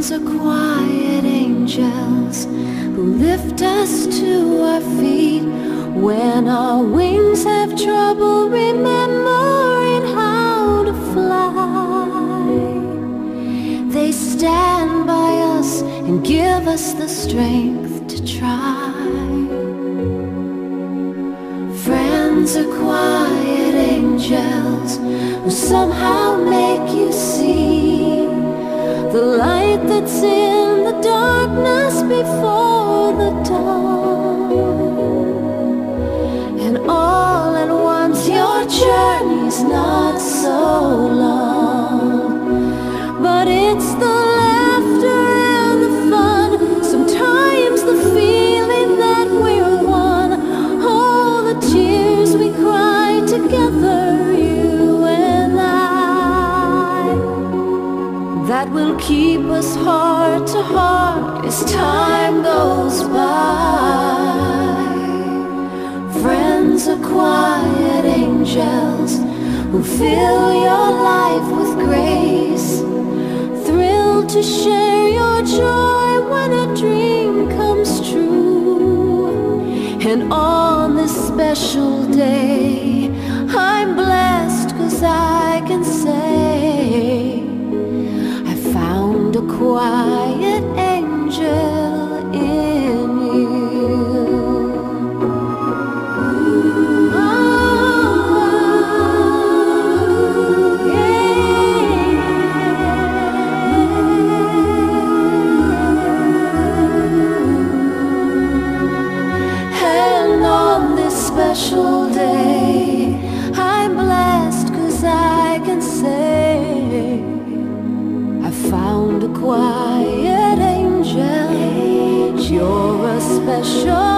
Friends are quiet angels who lift us to our feet when our wings have trouble remembering how to fly. They stand by us and give us the strength to try. Friends are quiet angels who somehow make you see the light that's in the darkness before the dawn. And all at once your journey's not keep us heart to heart as time goes by. Friends are quiet angels who fill your life with grace, thrilled to share your joy when a dream comes true. And on this special day, quiet angel quiet angel. You're a special